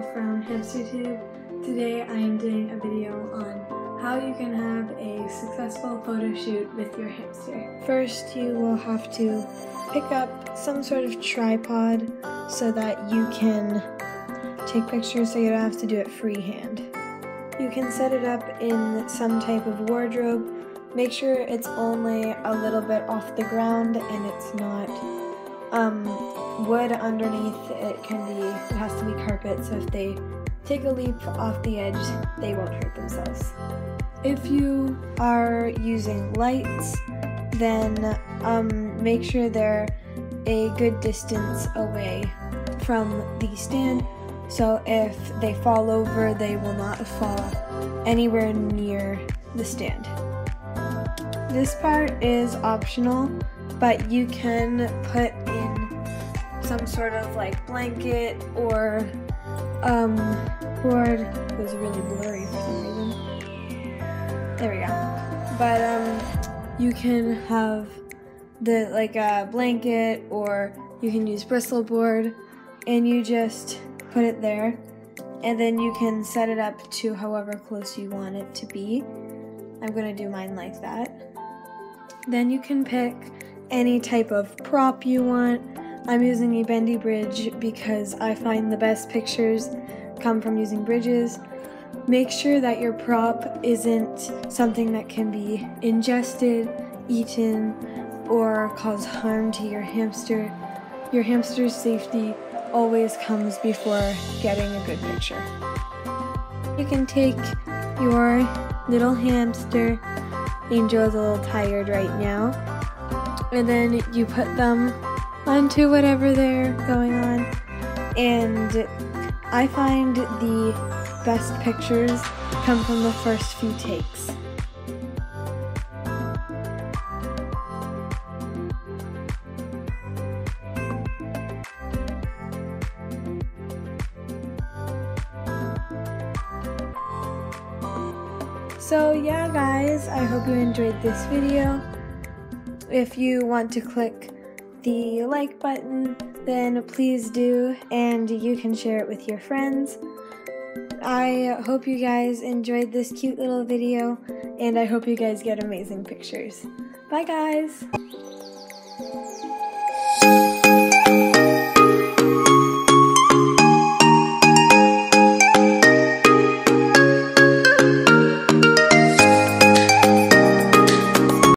From HipsterTube. Today I am doing a video on how you can have a successful photo shoot with your hipster. First you will have to pick up some sort of tripod so that you can take pictures so you don't have to do it freehand. You can set it up in some type of wardrobe. Make sure it's only a little bit off the ground and it's not um, wood underneath. It can be, it has to be carpet, so if they take a leap off the edge, they won't hurt themselves. If you are using lights, then um, make sure they're a good distance away from the stand so if they fall over, they will not fall anywhere near the stand. This part is optional, but you can put some sort of like blanket or um, board. It was really blurry for some reason. There we go. But um, you can have the like a blanket or you can use Bristol board and you just put it there and then you can set it up to however close you want it to be. I'm gonna do mine like that. Then you can pick any type of prop you want. I'm using a bendy bridge because I find the best pictures come from using bridges. Make sure that your prop isn't something that can be ingested, eaten, or cause harm to your hamster. Your hamster's safety always comes before getting a good picture. You can take your little hamster, Angel is a little tired right now, and then you put them onto whatever they're going on. And I find the best pictures come from the first few takes. So yeah guys, I hope you enjoyed this video. If you want to click the like button, then please do, and you can share it with your friends. I hope you guys enjoyed this cute little video, and I hope you guys get amazing pictures. Bye guys!